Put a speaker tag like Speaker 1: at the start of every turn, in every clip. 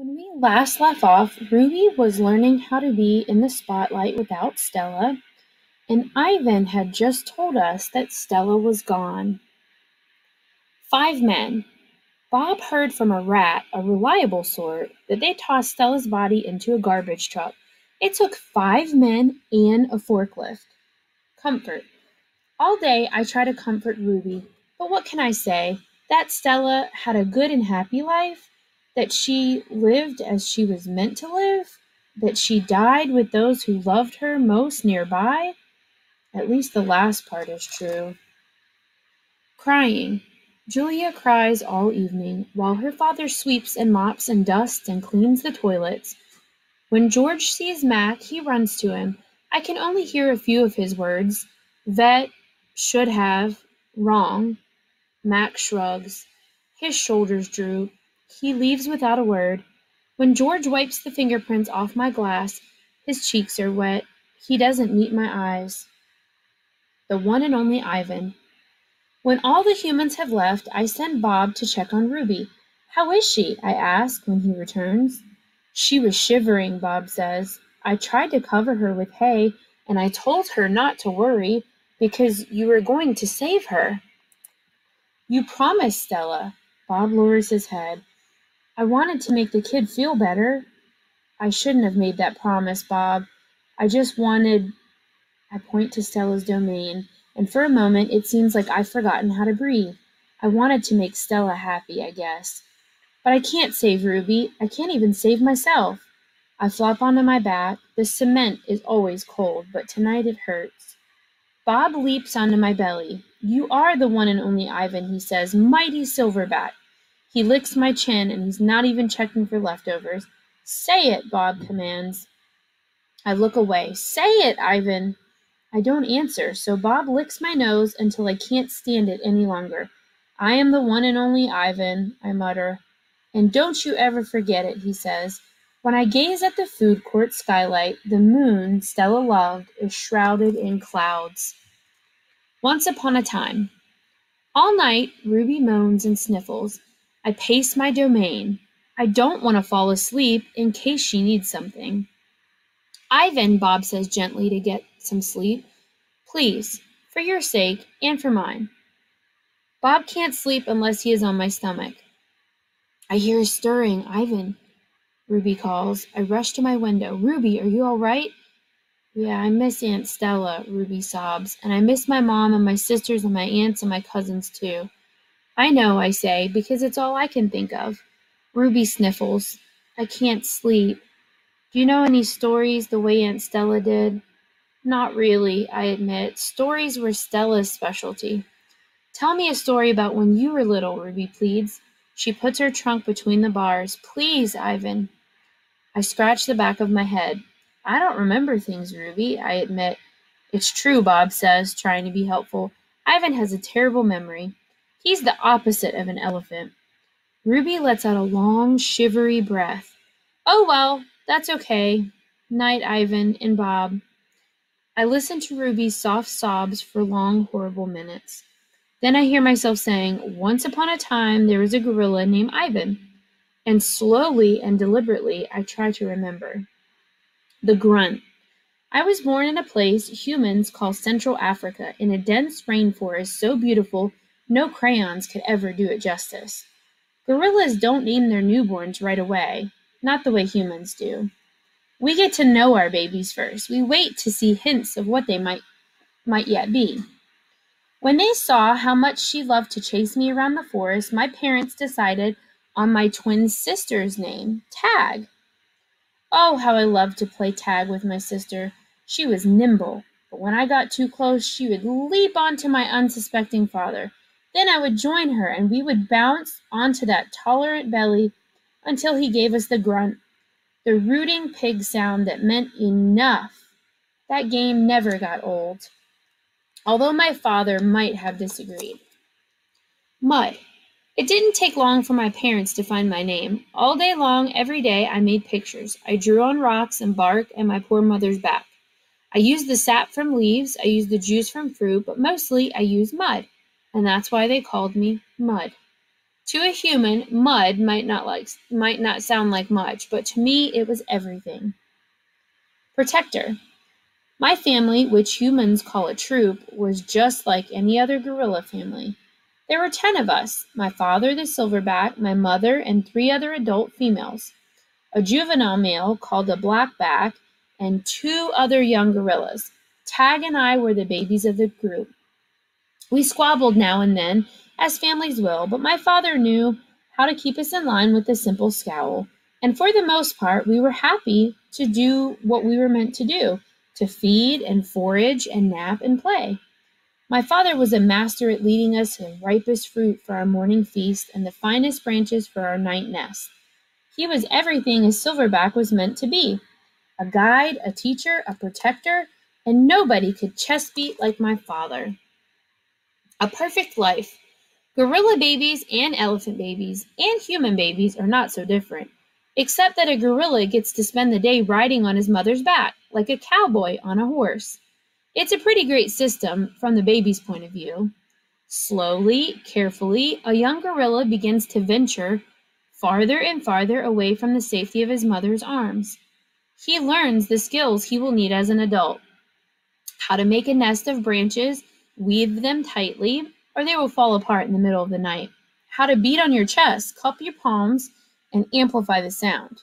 Speaker 1: When we last left off, Ruby was learning how to be in the spotlight without Stella, and Ivan had just told us that Stella was gone. Five men. Bob heard from a rat, a reliable sort, that they tossed Stella's body into a garbage truck. It took five men and a forklift. Comfort. All day I try to comfort Ruby, but what can I say? That Stella had a good and happy life? That she lived as she was meant to live, that she died with those who loved her most nearby? At least the last part is true. Crying. Julia cries all evening while her father sweeps and mops and dusts and cleans the toilets. When George sees Mac, he runs to him. I can only hear a few of his words vet, should have, wrong. Mac shrugs. His shoulders droop. He leaves without a word. When George wipes the fingerprints off my glass, his cheeks are wet. He doesn't meet my eyes. The one and only Ivan. When all the humans have left, I send Bob to check on Ruby. How is she? I ask when he returns. She was shivering, Bob says. I tried to cover her with hay, and I told her not to worry because you were going to save her. You promised, Stella. Bob lowers his head. I wanted to make the kid feel better. I shouldn't have made that promise, Bob. I just wanted. I point to Stella's domain, and for a moment it seems like I've forgotten how to breathe. I wanted to make Stella happy, I guess. But I can't save Ruby. I can't even save myself. I flop onto my back. The cement is always cold, but tonight it hurts. Bob leaps onto my belly. You are the one and only Ivan, he says, mighty silverback. He licks my chin, and he's not even checking for leftovers. Say it, Bob commands. I look away. Say it, Ivan. I don't answer, so Bob licks my nose until I can't stand it any longer. I am the one and only Ivan, I mutter. And don't you ever forget it, he says. When I gaze at the food court skylight, the moon Stella loved is shrouded in clouds. Once upon a time. All night, Ruby moans and sniffles. I pace my domain. I don't want to fall asleep in case she needs something. Ivan, Bob says gently to get some sleep. Please, for your sake and for mine. Bob can't sleep unless he is on my stomach. I hear a stirring. Ivan, Ruby calls. I rush to my window. Ruby, are you all right? Yeah, I miss Aunt Stella, Ruby sobs, and I miss my mom and my sisters and my aunts and my cousins too. I know, I say, because it's all I can think of. Ruby sniffles. I can't sleep. Do you know any stories the way Aunt Stella did? Not really, I admit. Stories were Stella's specialty. Tell me a story about when you were little, Ruby pleads. She puts her trunk between the bars. Please, Ivan. I scratch the back of my head. I don't remember things, Ruby, I admit. It's true, Bob says, trying to be helpful. Ivan has a terrible memory. He's the opposite of an elephant. Ruby lets out a long, shivery breath. Oh, well, that's okay. Night, Ivan and Bob. I listen to Ruby's soft sobs for long, horrible minutes. Then I hear myself saying, Once upon a time there was a gorilla named Ivan. And slowly and deliberately I try to remember. The grunt. I was born in a place humans call Central Africa, in a dense rainforest so beautiful no crayons could ever do it justice. Gorillas don't name their newborns right away, not the way humans do. We get to know our babies first. We wait to see hints of what they might might yet be. When they saw how much she loved to chase me around the forest, my parents decided on my twin sister's name, Tag. Oh, how I loved to play tag with my sister. She was nimble, but when I got too close, she would leap onto my unsuspecting father. Then I would join her, and we would bounce onto that tolerant belly until he gave us the grunt, the rooting pig sound that meant enough. That game never got old, although my father might have disagreed. Mud. It didn't take long for my parents to find my name. All day long, every day, I made pictures. I drew on rocks and bark and my poor mother's back. I used the sap from leaves, I used the juice from fruit, but mostly I used mud and that's why they called me Mud. To a human, mud might not like might not sound like much, but to me it was everything. Protector. My family, which humans call a troop, was just like any other gorilla family. There were ten of us my father, the silverback, my mother, and three other adult females, a juvenile male called a blackback, and two other young gorillas. Tag and I were the babies of the group. We squabbled now and then, as families will, but my father knew how to keep us in line with a simple scowl, and for the most part, we were happy to do what we were meant to do to feed and forage and nap and play. My father was a master at leading us to the ripest fruit for our morning feast and the finest branches for our night nest. He was everything a silverback was meant to be a guide, a teacher, a protector, and nobody could chest beat like my father. A perfect life. Gorilla babies and elephant babies and human babies are not so different, except that a gorilla gets to spend the day riding on his mother's back, like a cowboy on a horse. It's a pretty great system from the baby's point of view. Slowly, carefully, a young gorilla begins to venture farther and farther away from the safety of his mother's arms. He learns the skills he will need as an adult how to make a nest of branches, weave them tightly, or they will fall apart in the middle of the night, how to beat on your chest, cup your palms, and amplify the sound,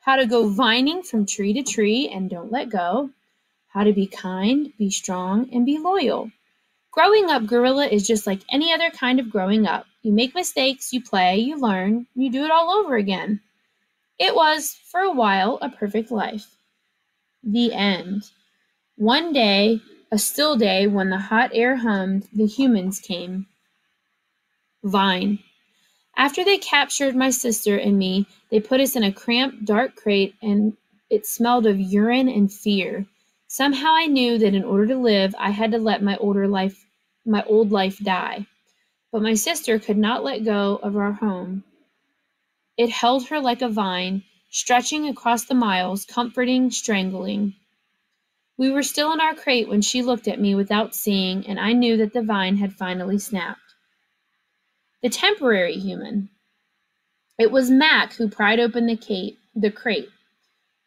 Speaker 1: how to go vining from tree to tree and don't let go, how to be kind, be strong, and be loyal. Growing up gorilla is just like any other kind of growing up. You make mistakes, you play, you learn, you do it all over again. It was, for a while, a perfect life. The end. One day, a still day when the hot air hummed, the humans came. Vine. After they captured my sister and me, they put us in a cramped, dark crate, and it smelled of urine and fear. Somehow I knew that in order to live, I had to let my older life, my old life die. But my sister could not let go of our home. It held her like a vine, stretching across the miles, comforting, strangling. We were still in our crate when she looked at me without seeing, and I knew that the vine had finally snapped. The temporary human. It was Mac who pried open the, crate, the crate.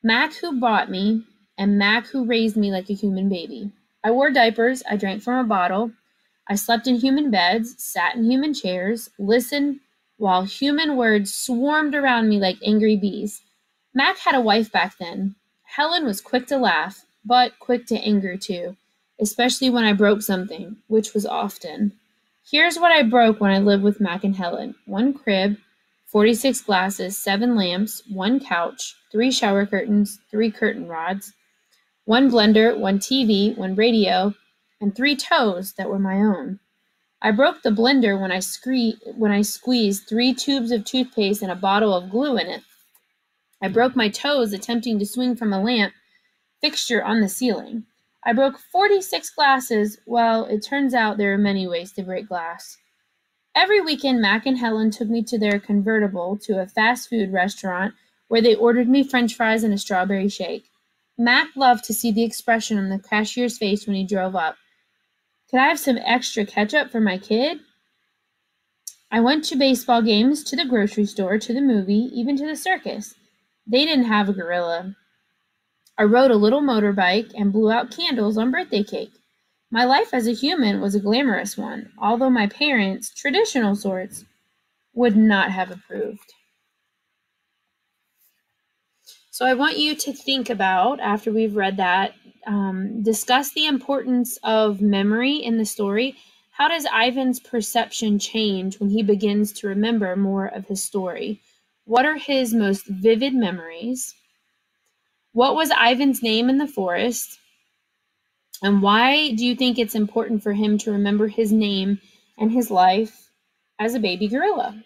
Speaker 1: Mac who bought me, and Mac, who raised me like a human baby. I wore diapers, I drank from a bottle, I slept in human beds, sat in human chairs, listened while human words swarmed around me like angry bees. Mac had a wife back then. Helen was quick to laugh, but quick to anger too, especially when I broke something, which was often. Here's what I broke when I lived with Mac and Helen one crib, 46 glasses, seven lamps, one couch, three shower curtains, three curtain rods, one blender, one TV, one radio, and three toes that were my own. I broke the blender when I, scree- when I squeezed three tubes of toothpaste and a bottle of glue in it. I broke my toes attempting to swing from a lamp fixture on the ceiling. I broke 46 glasses. Well, it turns out there are many ways to break glass. Every weekend, Mac and Helen took me to their convertible to a fast food restaurant where they ordered me french fries and a strawberry shake. Mac loved to see the expression on the cashier's face when he drove up. Could I have some extra ketchup for my kid? I went to baseball games, to the grocery store, to the movie, even to the circus. They didn't have a gorilla. I rode a little motorbike and blew out candles on birthday cake. My life as a human was a glamorous one, although my parents, traditional sorts, would not have approved. So I want you to think about, after we've read that, um, discuss the importance of memory in the story. How does Ivan's perception change when he begins to remember more of his story? What are his most vivid memories? What was Ivan's name in the forest? And why do you think it's important for him to remember his name and his life as a baby gorilla?